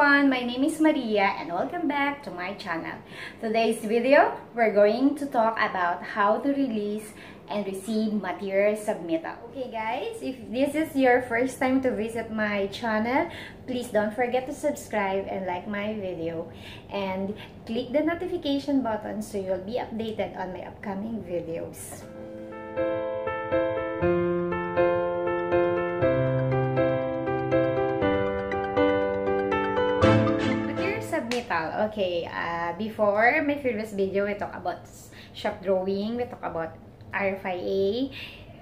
everyone! My name is Maria and welcome back to my channel. Today's video, we're going to talk about how to release and receive material submittal. Okay guys, if this is your first time to visit my channel, please don't forget to subscribe and like my video. And click the notification button so you'll be updated on my upcoming videos. Okay, uh, before my previous video, we talk about shop drawing, we talk about RFIA,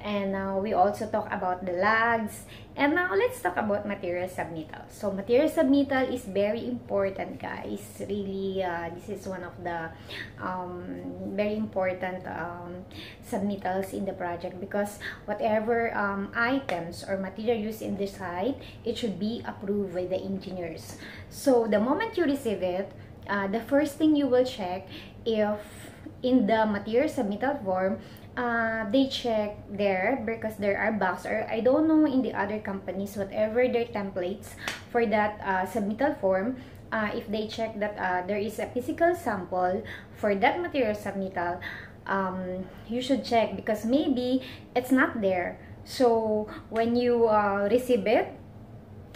and now we also talk about the lags. And now let's talk about material submittal. So material submittal is very important guys. Really uh, this is one of the um, very important um, submittals in the project because whatever um, items or material used in the site it should be approved by the engineers. So the moment you receive it uh, the first thing you will check if in the material submittal form uh, they check there because there are box or I don't know in the other companies whatever their templates for that uh, submittal form uh, if they check that uh, there is a physical sample for that material submittal um, you should check because maybe it's not there. So when you uh, receive it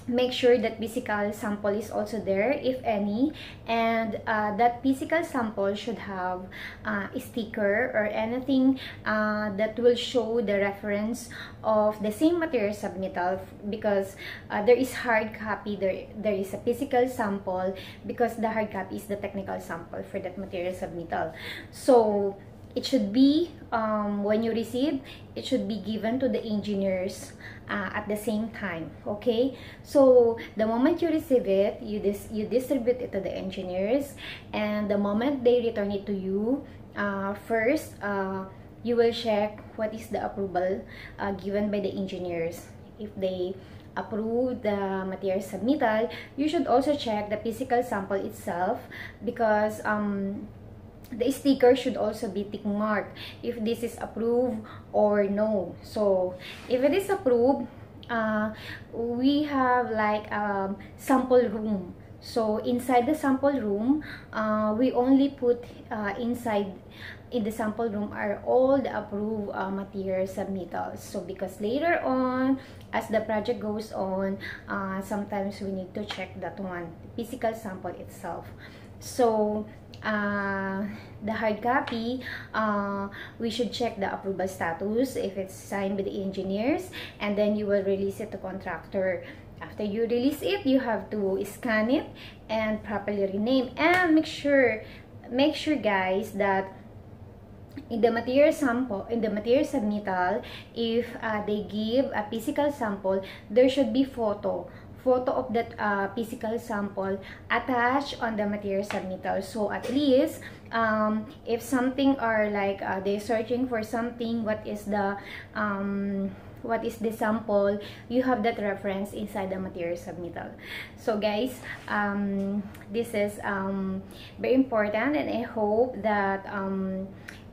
make sure that physical sample is also there if any. And uh, that physical sample should have uh, a sticker or anything uh, that will show the reference of the same material submittal because uh, there is hard copy there there is a physical sample because the hard copy is the technical sample for that material submittal. So it should be um, when you receive it should be given to the engineers uh, at the same time okay? So the moment you receive it you dis you distribute it to the engineers and the moment they return it to you uh, first uh, you will check what is the approval uh, given by the engineers. If they approve the material submittal you should also check the physical sample itself because um, the sticker should also be tick marked if this is approved or no. So if it is approved uh, we have like a um, sample room. So inside the sample room uh, we only put uh, inside in the sample room are all the approved uh, material submittals so because later on as the project goes on uh, sometimes we need to check that one physical sample itself so uh, the hard copy, uh, we should check the approval status if it's signed by the engineers and then you will release it to contractor. After you release it, you have to scan it and properly rename and make sure make sure guys that in the material sample in the material submittal if uh, they give a physical sample there should be photo photo of that uh, physical sample attached on the material submittal. So at least, um, if something are like uh, they're searching for something, what is the um, what is the sample, you have that reference inside the material submittal. So guys, um, this is um, very important and I hope that um,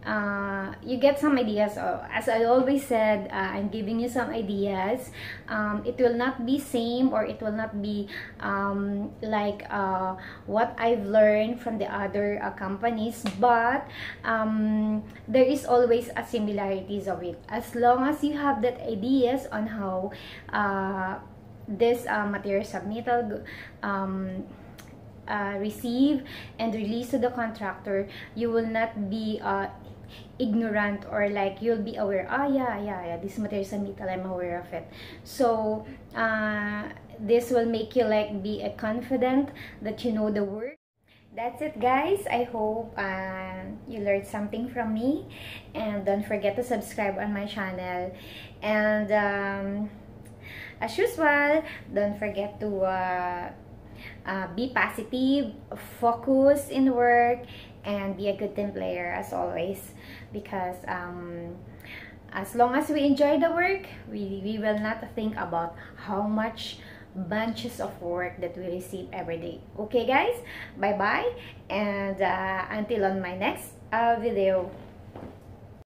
uh, you get some ideas. Uh, as I always said uh, I'm giving you some ideas. Um, it will not be same or it will not be um, like uh, what I've learned from the other uh, companies but um, there is always a similarities of it. As long as you have that ideas on how uh, this material submittal um, uh, receive and release to the contractor, you will not be uh, ignorant or like you'll be aware, ah, yeah, yeah, yeah, this material submittal, I'm aware of it. So, uh, this will make you like be a confident that you know the word. That's it guys. I hope uh, you learned something from me. And don't forget to subscribe on my channel. And um, as usual, don't forget to uh, uh, be positive, focus in work, and be a good team player as always because um, as long as we enjoy the work we, we will not think about how much bunches of work that we receive every day. Okay guys? Bye bye and uh, until on my next uh, video